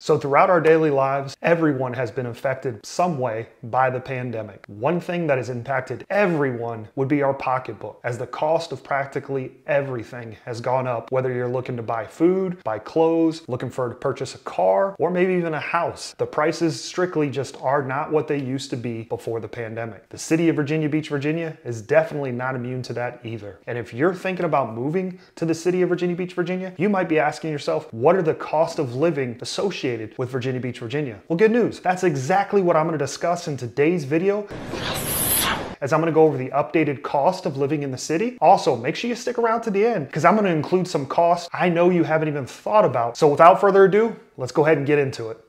So, throughout our daily lives, everyone has been affected some way by the pandemic. One thing that has impacted everyone would be our pocketbook, as the cost of practically everything has gone up. Whether you're looking to buy food, buy clothes, looking for to purchase a car, or maybe even a house, the prices strictly just are not what they used to be before the pandemic. The city of Virginia Beach, Virginia is definitely not immune to that either. And if you're thinking about moving to the city of Virginia Beach, Virginia, you might be asking yourself, what are the cost of living associated? Associated with Virginia Beach, Virginia? Well, good news. That's exactly what I'm gonna discuss in today's video as I'm gonna go over the updated cost of living in the city. Also, make sure you stick around to the end because I'm gonna include some costs I know you haven't even thought about. So without further ado, let's go ahead and get into it.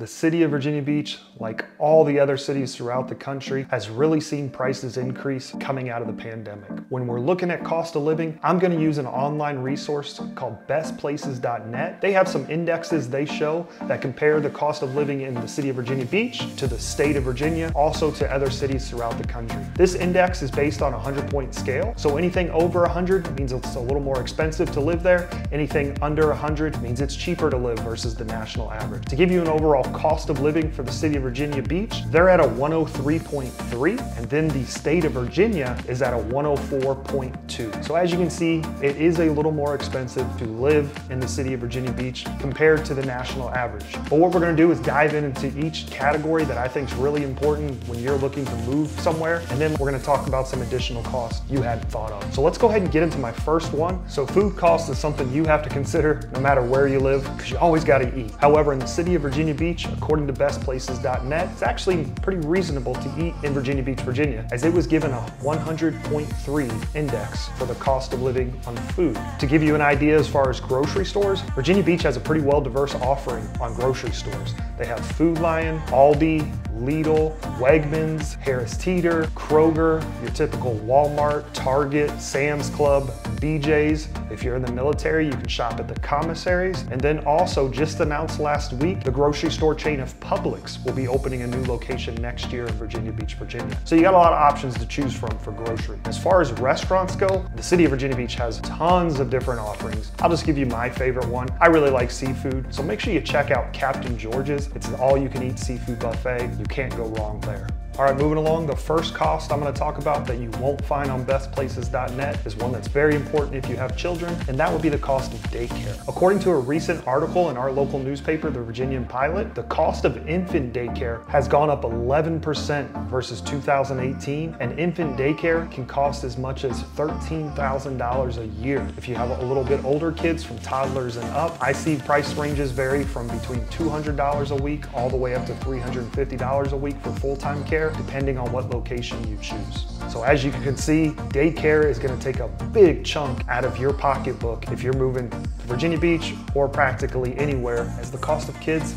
The city of Virginia Beach, like all the other cities throughout the country, has really seen prices increase coming out of the pandemic. When we're looking at cost of living, I'm gonna use an online resource called bestplaces.net. They have some indexes they show that compare the cost of living in the city of Virginia Beach to the state of Virginia, also to other cities throughout the country. This index is based on a 100 point scale, so anything over 100 means it's a little more expensive to live there. Anything under 100 means it's cheaper to live versus the national average. To give you an overall cost of living for the city of Virginia Beach, they're at a 103.3, and then the state of Virginia is at a 104.2. So as you can see, it is a little more expensive to live in the city of Virginia Beach compared to the national average. But what we're gonna do is dive into each category that I think is really important when you're looking to move somewhere, and then we're gonna talk about some additional costs you hadn't thought of. So let's go ahead and get into my first one. So food costs is something you have to consider no matter where you live, because you always gotta eat. However, in the city of Virginia Beach, Beach, according to bestplaces.net, it's actually pretty reasonable to eat in Virginia Beach, Virginia, as it was given a 100.3 index for the cost of living on food. To give you an idea as far as grocery stores, Virginia Beach has a pretty well diverse offering on grocery stores. They have Food Lion, Aldi, Lidl, Wegmans, Harris Teeter, Kroger, your typical Walmart, Target, Sam's Club, BJ's. If you're in the military, you can shop at the commissaries. And then also just announced last week, the grocery store chain of Publix will be opening a new location next year in Virginia Beach, Virginia. So you got a lot of options to choose from for grocery. As far as restaurants go, the city of Virginia Beach has tons of different offerings. I'll just give you my favorite one. I really like seafood, so make sure you check out Captain George's. It's an all you can eat seafood buffet. You can't go wrong there. All right, moving along, the first cost I'm gonna talk about that you won't find on bestplaces.net is one that's very important if you have children, and that would be the cost of daycare. According to a recent article in our local newspaper, the Virginian Pilot, the cost of infant daycare has gone up 11% versus 2018, and infant daycare can cost as much as $13,000 a year. If you have a little bit older kids from toddlers and up, I see price ranges vary from between $200 a week all the way up to $350 a week for full-time care depending on what location you choose. So as you can see, daycare is gonna take a big chunk out of your pocketbook if you're moving to Virginia Beach or practically anywhere as the cost of kids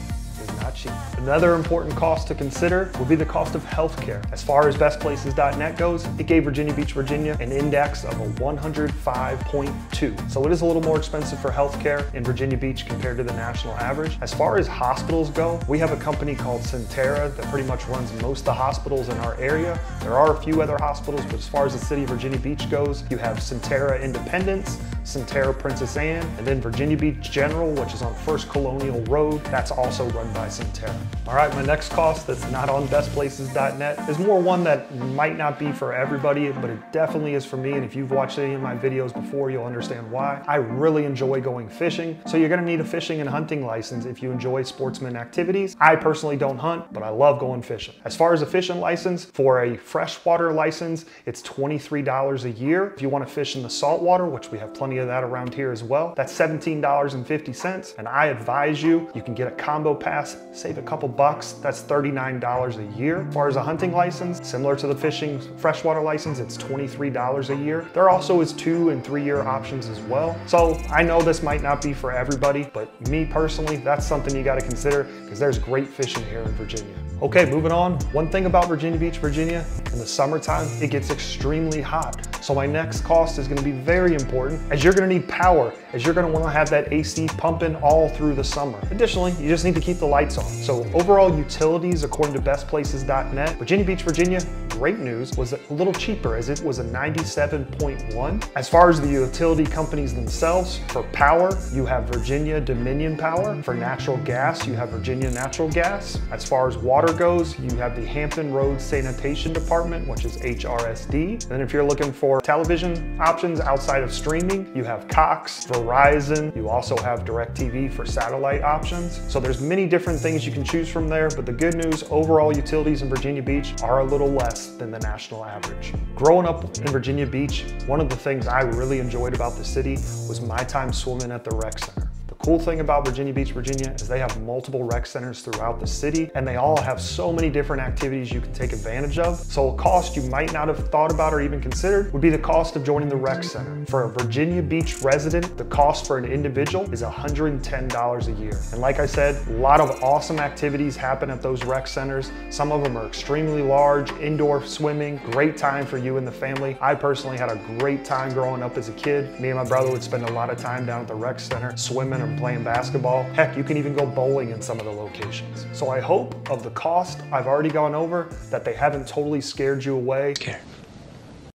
not. Another important cost to consider will be the cost of healthcare. As far as bestplaces.net goes, it gave Virginia Beach, Virginia an index of a 105.2. So it is a little more expensive for healthcare in Virginia Beach compared to the national average. As far as hospitals go, we have a company called Sentara that pretty much runs most of the hospitals in our area. There are a few other hospitals, but as far as the city of Virginia Beach goes, you have Sentara Independence, Sentara Princess Anne, and then Virginia Beach General, which is on First Colonial Road. That's also run by Sentara. All right, my next cost that's not on bestplaces.net is more one that might not be for everybody, but it definitely is for me. And if you've watched any of my videos before, you'll understand why. I really enjoy going fishing. So you're gonna need a fishing and hunting license if you enjoy sportsman activities. I personally don't hunt, but I love going fishing. As far as a fishing license, for a freshwater license, it's $23 a year. If you wanna fish in the saltwater, which we have plenty of that around here as well, that's $17.50. And I advise you, you can get a combo pass save a couple bucks. That's $39 a year. As far as a hunting license, similar to the fishing freshwater license, it's $23 a year. There also is two and three year options as well. So I know this might not be for everybody, but me personally, that's something you gotta consider because there's great fishing here in Virginia. Okay, moving on. One thing about Virginia Beach, Virginia, in the summertime, it gets extremely hot. So my next cost is gonna be very important as you're gonna need power, as you're gonna wanna have that AC pumping all through the summer. Additionally, you just need to keep the lights on. So overall utilities, according to bestplaces.net, Virginia Beach, Virginia, great news, was a little cheaper as it was a 97.1. As far as the utility companies themselves, for power, you have Virginia Dominion Power. For natural gas, you have Virginia Natural Gas. As far as water goes, you have the Hampton Road Sanitation Department, which is HRSD. And then if you're looking for television options outside of streaming, you have Cox, Verizon. You also have DirecTV for satellite options. So there's many different things you can choose from there, but the good news, overall utilities in Virginia Beach are a little less than the national average. Growing up in Virginia Beach, one of the things I really enjoyed about the city was my time swimming at the rec center. Cool thing about Virginia Beach, Virginia is they have multiple rec centers throughout the city and they all have so many different activities you can take advantage of. So a cost you might not have thought about or even considered would be the cost of joining the rec center. For a Virginia Beach resident, the cost for an individual is $110 a year. And like I said, a lot of awesome activities happen at those rec centers. Some of them are extremely large, indoor swimming, great time for you and the family. I personally had a great time growing up as a kid. Me and my brother would spend a lot of time down at the rec center swimming playing basketball. Heck, you can even go bowling in some of the locations. So I hope of the cost I've already gone over that they haven't totally scared you away. Scared.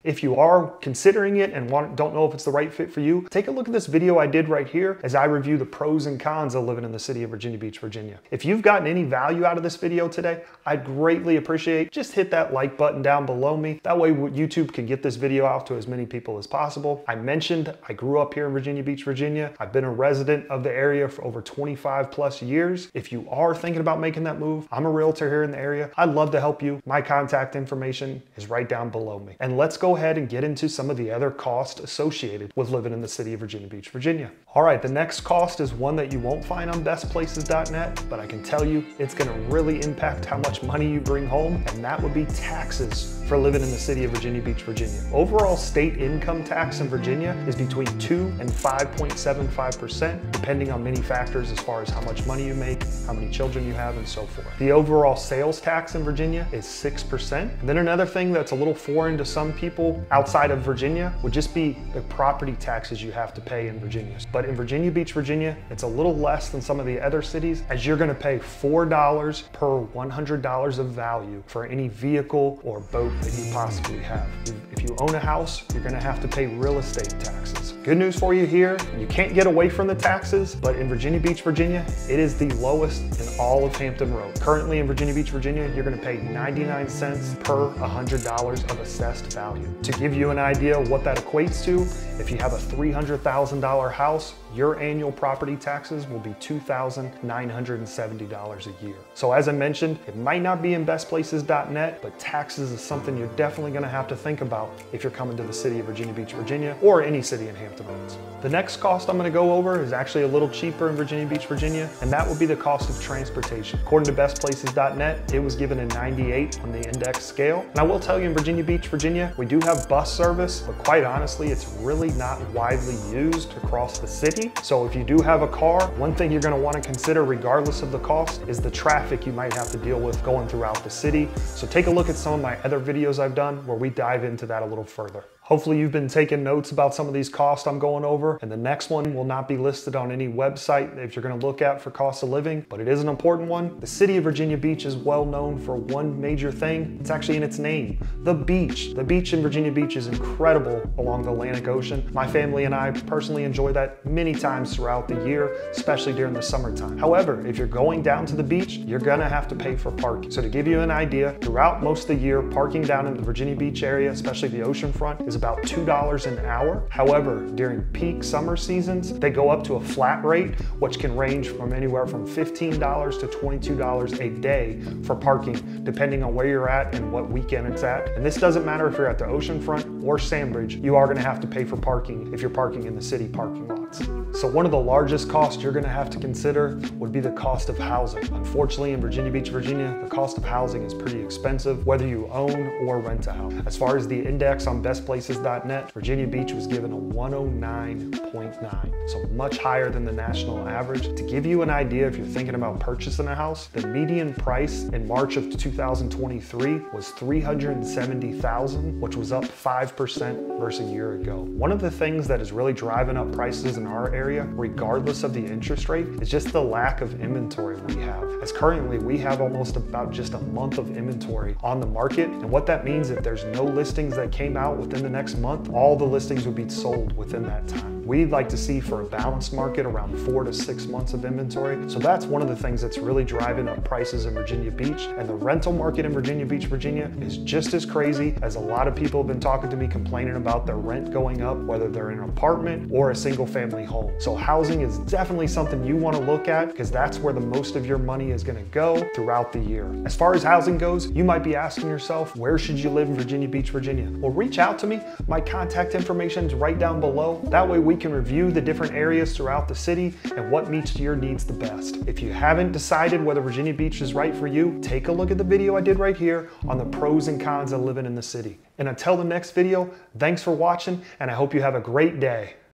If you are considering it and want, don't know if it's the right fit for you, take a look at this video I did right here as I review the pros and cons of living in the city of Virginia Beach, Virginia. If you've gotten any value out of this video today, I'd greatly appreciate just hit that like button down below me. That way YouTube can get this video out to as many people as possible. I mentioned I grew up here in Virginia Beach, Virginia. I've been a resident of the area for over 25 plus years. If you are thinking about making that move, I'm a realtor here in the area. I'd love to help you. My contact information is right down below me. And let's go go ahead and get into some of the other costs associated with living in the city of Virginia Beach, Virginia. All right, the next cost is one that you won't find on bestplaces.net, but I can tell you it's gonna really impact how much money you bring home, and that would be taxes for living in the city of Virginia Beach, Virginia. Overall state income tax in Virginia is between 2 and 5.75%, depending on many factors as far as how much money you make, how many children you have, and so forth. The overall sales tax in Virginia is 6%. And then another thing that's a little foreign to some people outside of Virginia would just be the property taxes you have to pay in Virginia. But in Virginia Beach, Virginia, it's a little less than some of the other cities as you're gonna pay $4 per $100 of value for any vehicle or boat that you possibly have. If you own a house, you're gonna have to pay real estate taxes. Good news for you here, you can't get away from the taxes, but in Virginia Beach, Virginia, it is the lowest in all of Hampton Road. Currently in Virginia Beach, Virginia, you're gonna pay 99 cents per $100 of assessed value. To give you an idea what that equates to, if you have a $300,000 house, your annual property taxes will be $2,970 a year. So as I mentioned, it might not be in bestplaces.net, but taxes is something you're definitely gonna have to think about if you're coming to the city of Virginia Beach, Virginia, or any city in Hampton Roads. The next cost I'm gonna go over is actually a little cheaper in Virginia Beach, Virginia, and that would be the cost of transportation. According to bestplaces.net, it was given a 98 on the index scale. And I will tell you in Virginia Beach, Virginia, we do have bus service, but quite honestly, it's really not widely used across the city. So if you do have a car, one thing you're gonna wanna consider regardless of the cost is the traffic you might have to deal with going throughout the city. So take a look at some of my other videos I've done where we dive into that a little further. Hopefully you've been taking notes about some of these costs I'm going over and the next one will not be listed on any website if you're gonna look at for cost of living, but it is an important one. The city of Virginia Beach is well known for one major thing. It's actually in its name, the beach. The beach in Virginia Beach is incredible along the Atlantic Ocean. My family and I personally enjoy that many times throughout the year, especially during the summertime. However, if you're going down to the beach, you're gonna have to pay for parking. So to give you an idea, throughout most of the year, parking down in the Virginia Beach area, especially the ocean front, is about $2 an hour. However, during peak summer seasons, they go up to a flat rate, which can range from anywhere from $15 to $22 a day for parking, depending on where you're at and what weekend it's at. And this doesn't matter if you're at the oceanfront or Sandbridge, you are gonna have to pay for parking if you're parking in the city parking lot. So one of the largest costs you're gonna have to consider would be the cost of housing. Unfortunately, in Virginia Beach, Virginia, the cost of housing is pretty expensive, whether you own or rent a house. As far as the index on bestplaces.net, Virginia Beach was given a 109.9, so much higher than the national average. To give you an idea, if you're thinking about purchasing a house, the median price in March of 2023 was 370,000, which was up 5% versus a year ago. One of the things that is really driving up prices in our area, regardless of the interest rate, is just the lack of inventory we have. As currently, we have almost about just a month of inventory on the market. And what that means, if there's no listings that came out within the next month, all the listings would be sold within that time. We'd like to see for a balanced market around four to six months of inventory. So that's one of the things that's really driving up prices in Virginia Beach. And the rental market in Virginia Beach, Virginia is just as crazy as a lot of people have been talking to me complaining about their rent going up, whether they're in an apartment or a single family home. So housing is definitely something you want to look at because that's where the most of your money is going to go throughout the year. As far as housing goes, you might be asking yourself, where should you live in Virginia Beach, Virginia? Well, reach out to me. My contact information is right down below. That way we can review the different areas throughout the city and what meets your needs the best. If you haven't decided whether Virginia Beach is right for you, take a look at the video I did right here on the pros and cons of living in the city. And until the next video, thanks for watching and I hope you have a great day.